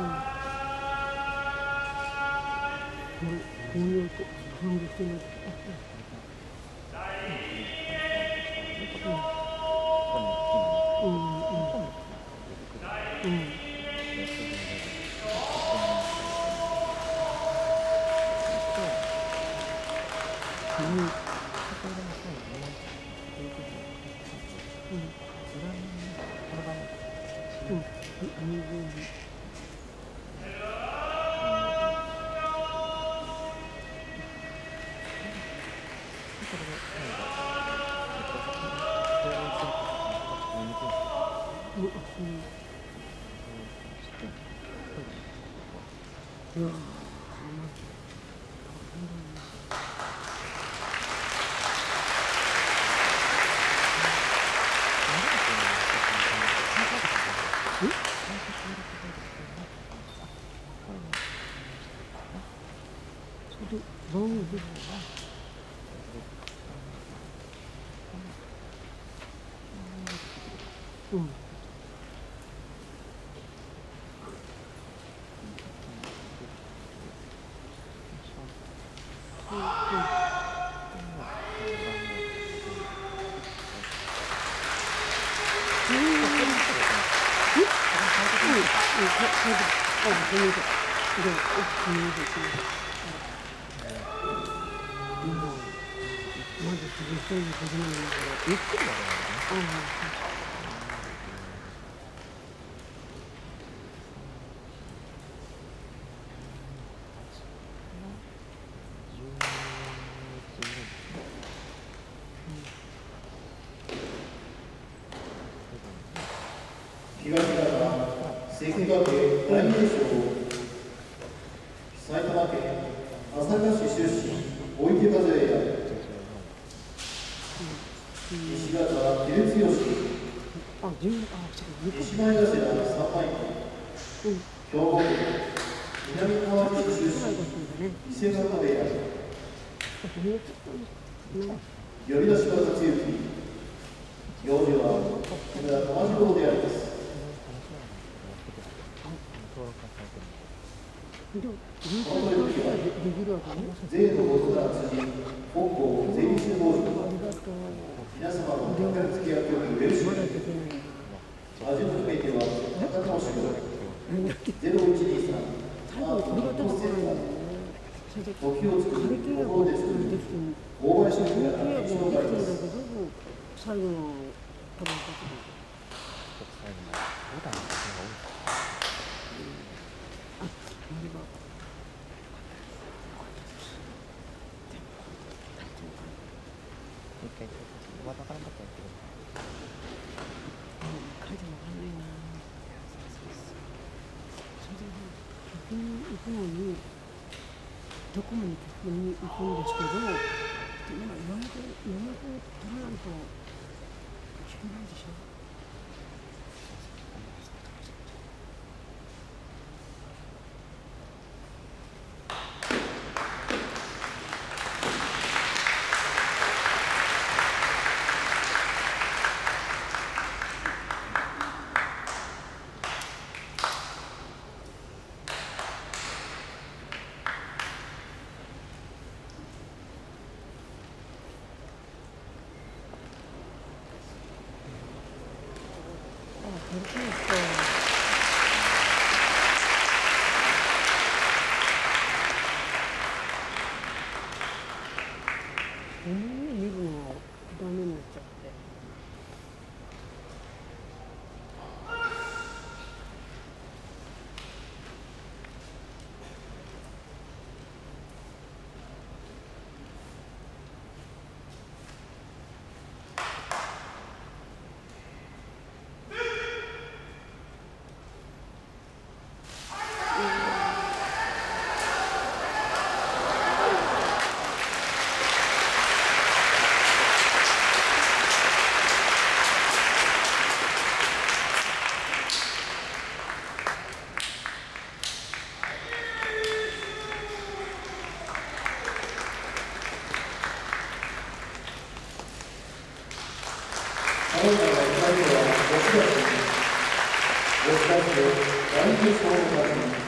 こういうと感じしてます。うん。うん。うん。うん。ううん。うん。うん。それでどういううん。まず次一人で始まるん。だけどゆっくりだね。東川関ヶ家大名将埼玉県朝霞市出身小池和也西方照強、西前頭三枚うん、兵庫県南川内市出。身伊勢ヶ部屋、呼び出し場達之行事は木村玉次郎でありますでも、人生の話がでできるわけね。税のことが通じ本校税理士法人ありがとう。皆様のかかりつけ役をウェルシまだーできない。味の含めては高川市ゼロ一二三最後にこれが出てこないん。だよね。それで、時を作る契約をで心で作る、大林仮契のや約一のもできてるん。だ会ですけど、最後のこれだけが分からなかったんですけどでも分かんないな。それで逆に行くのにドコモに行くんですけどでも予約予約取らないと聞けないでしょ。あ、これそうか。ごめんね、見るのがダメになっちゃって。今回の会では6月に、6月で来日総を始め